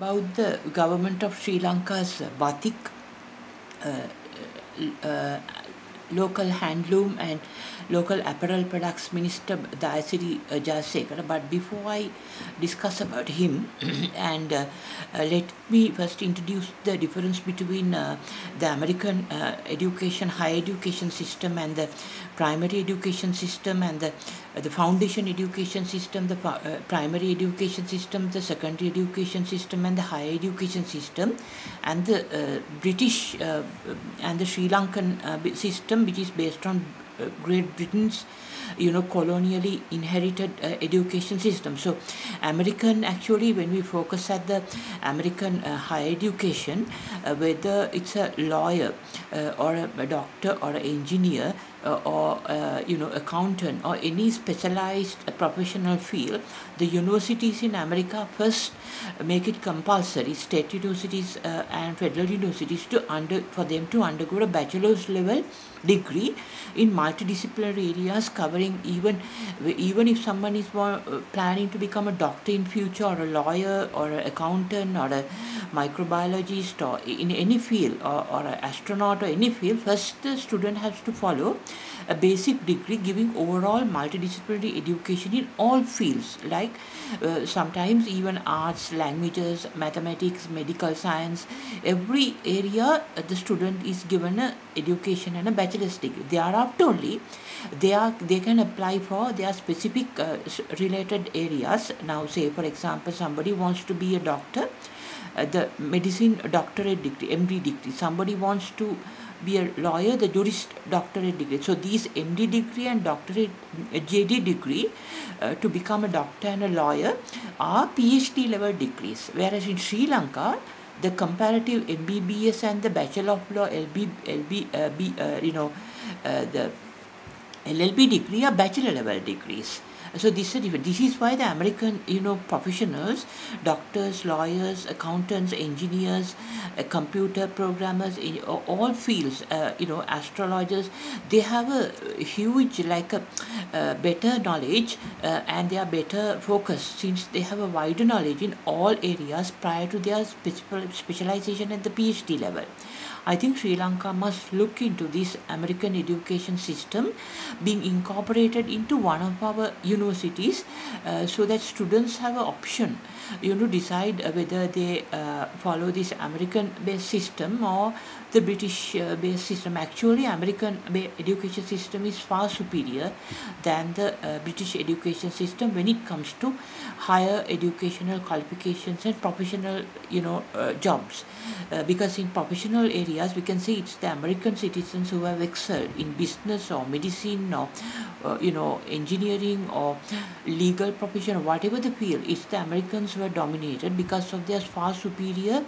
about the government of Sri Lanka's batik, uh, uh, local handloom and local apparel products minister Dayasiri uh, Jayasekara. But before I discuss about him, and uh, uh, let me first introduce the difference between uh, the American uh, education, higher education system, and the primary education system, and the uh, the foundation education system, the primary education system, the secondary education system, and the higher education system, and the British and the Sri Lankan bi- system, which is based on uh, Great Britain's you know colonially inherited uh, education system. So american actually when we focus at the american uh, higher education uh, whether it's a lawyer uh, or a, a doctor or an engineer uh, or uh, you know accountant or any specialized uh, professional field the universities in america first make it compulsory state universities uh, and federal universities to under for them to undergo a bachelor's level degree in multidisciplinary areas covering even even if someone is more, uh, planning to become a doctor in future or a lawyer or an accountant or a microbiologist or in any field or, or an astronaut or any field first the student has to follow a basic degree giving overall multidisciplinary education in all fields like uh, sometimes even arts languages mathematics medical science. Every area uh, the student is given a education and a bachelor's degree. Thereafter only they are they can apply for their specific uh, related areas. Now say for example somebody wants to be a doctor uh, the medicine doctorate degree md degree. Somebody wants to be a lawyer the jurist doctorate degree so these md degree and doctorate uh, jd degree uh, to become a doctor and a lawyer are phd level degrees whereas in sri lanka the comparative mbbs and the bachelor of law lb lb uh, B, uh, you know uh, the LLB degree are bachelor level degrees. So this is. This is why the American, you know, professionals, doctors, lawyers, accountants, engineers, uh, computer programmers, in all fields, uh, you know, astrologers, they have a huge, like a uh, better knowledge uh, and they are better focused since they have a wider knowledge in all areas prior to their special specialization at the PhD level. I think Sri Lanka must look into this American education system being incorporated into one of our universities uh, so that students have an option you know decide uh, whether they uh, follow this American based system or the British based system. Actually American education system is far superior than the uh, British education system when it comes to higher educational qualifications and professional you know uh, jobs. Because in professional areas we can see it's the American citizens who have excelled in business or medicine or uh, you know engineering or legal profession or whatever the field it's the Americans who are dominated because of their far superior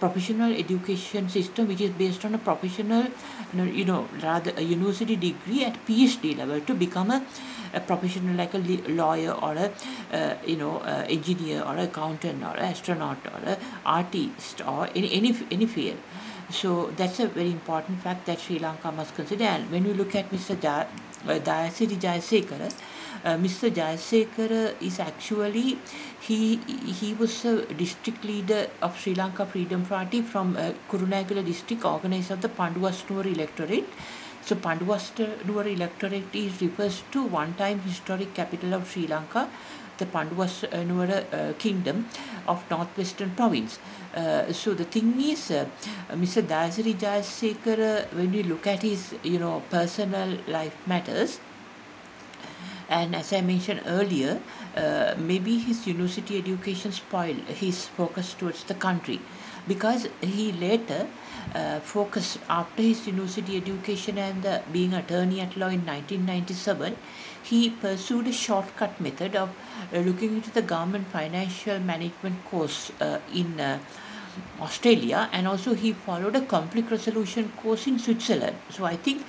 professional education system which is based on a professional you know, rather a university degree at PhD level to become a, a professional like a lawyer or a uh, you know uh, engineer or accountant or astronaut or a artist or any any, any field so that's a very important fact that Sri Lanka must consider. And when we look at Mr. Ja- uh, uh, Mr. Jayasekara is actually he he was a district leader of Sri Lanka Freedom Party from uh, Kurunegala district, organizer of the Panduwastunuwara electorate. So Panduwastunuwara electorate is refers to one-time historic capital of Sri Lanka, the Panduwastunuwara uh, kingdom of northwestern province. Uh, so the thing is, uh, Mr. Dayasiri Jayasekara, when we look at his, you know, personal life matters, and as I mentioned earlier, uh, maybe his university education spoiled his focus towards the country. Because he later uh, focused after his university education and uh, being attorney at law in 1997 he pursued a shortcut method of uh, looking into the government financial management course uh, in uh, Australia and also he followed a conflict resolution course in Switzerland. So I think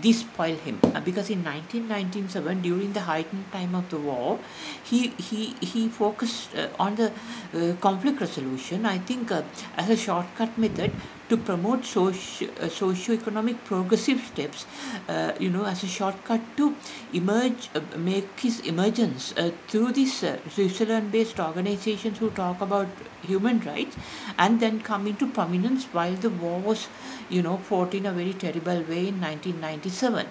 this spoiled him uh, because in 1997 during the heightened time of the war he he he focused uh, on the uh, conflict resolution I think uh, as a shortcut method to promote socio, uh, socio-economic progressive steps, uh, you know, as a shortcut to emerge, uh, make his emergence uh, through these uh, Switzerland-based organizations who talk about human rights and then come into prominence while the war was, you know, fought in a very terrible way in 1997.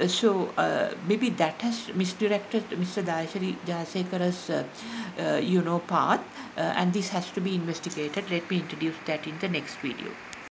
Uh, so uh, maybe that has misdirected Mr. Dayasiri Jayasekara's, uh, you know, path, and this has to be investigated. Let me introduce that in the next video.